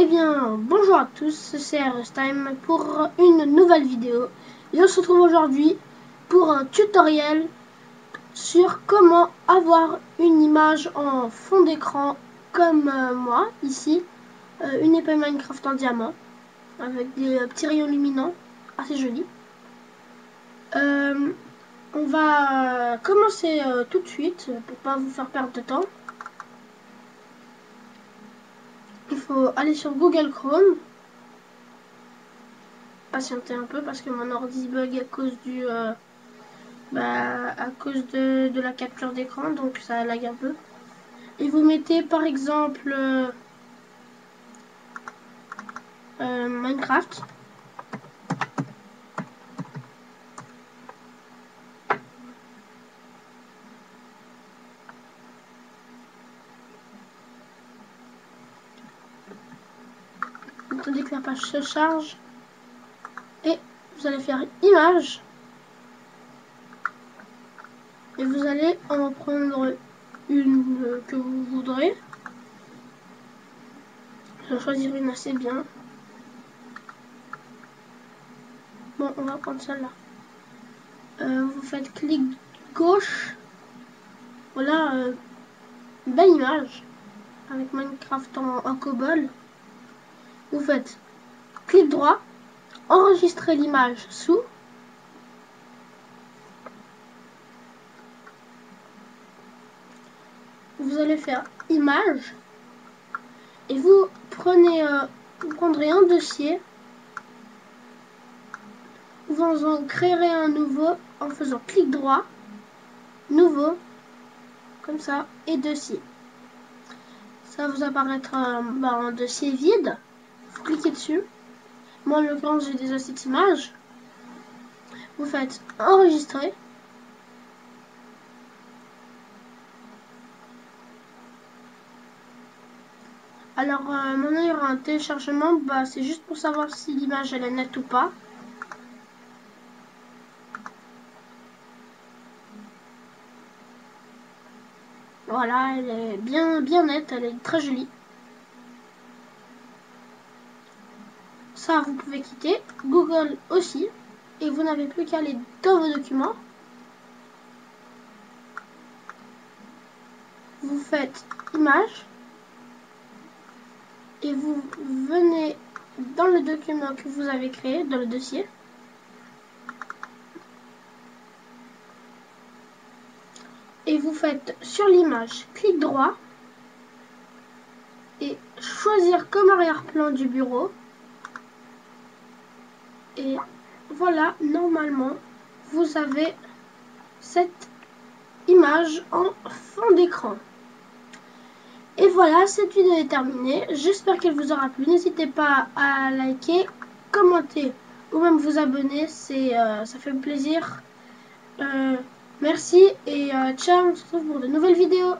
Eh bien, bonjour à tous, c'est RSTime pour une nouvelle vidéo. Et on se retrouve aujourd'hui pour un tutoriel sur comment avoir une image en fond d'écran comme euh, moi, ici. Euh, une épée Minecraft en diamant, avec des euh, petits rayons luminants, assez jolis. on va commencer tout de suite, pour pas vous faire perdre de temps. il faut aller sur Google Chrome. Patienter un peu parce que mon ordi bug à cause du euh, bah, à cause de, la capture d'écran donc ça lag un peu. Et vous mettez par exemple euh, euh, Minecraft. Attendez que la page se charge. Et vous allez faire image. Et vous allez en prendre une que vous voudrez. Choisir une assez bien. Bon on va prendre celle-là. Euh, vous faites clic gauche. Voilà euh, belle image. Avec Minecraft en, en vous faites clic droit, enregistrer l'image sous, vous allez faire image. Et vous prenez euh, prendrez un dossier. Vous en créerez un nouveau en faisant clic droit. Nouveau. Comme ça. Et dossier. Ça vous apparaîtra bah, un dossier vide vous cliquez dessus. Moi, en l'occurrence, j'ai déjà cette image. Vous faites enregistrer. Alors, euh, maintenant, il y aura un téléchargement. Bah, c'est juste pour savoir si l'image, elle est nette ou pas. Voilà, elle est bien, bien nette, elle est très jolie. Vous pouvez quitter. Google aussi. Et vous n'avez plus qu'à aller dans vos documents. Vous faites image. Et vous venez dans le document que vous avez créé, dans le dossier. Et vous faites sur l'image, clic droit. Et choisir comme arrière-plan du bureau. Et voilà, normalement, vous avez cette image en fond d'écran. Et voilà, cette vidéo est terminée. J'espère qu'elle vous aura plu. N'hésitez pas à liker, commenter ou même vous abonner. Euh, ça fait plaisir. Euh, merci et euh, ciao, on se retrouve pour de nouvelles vidéos.